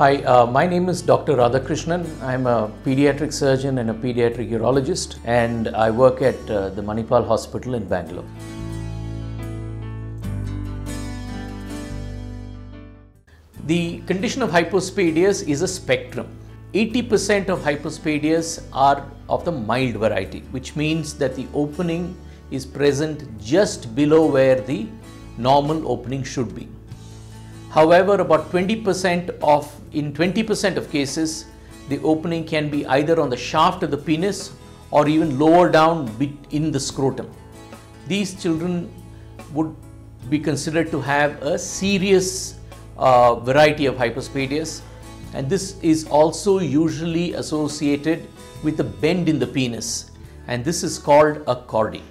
Hi, uh, my name is Dr. Radhakrishnan. I'm a pediatric surgeon and a pediatric urologist, and I work at uh, the Manipal Hospital in Bangalore. The condition of hypospadias is a spectrum. 80% of hypospadias are of the mild variety, which means that the opening is present just below where the normal opening should be. However, about 20% of, in 20% of cases, the opening can be either on the shaft of the penis or even lower down in the scrotum. These children would be considered to have a serious uh, variety of hypospadias and this is also usually associated with a bend in the penis and this is called a chordee.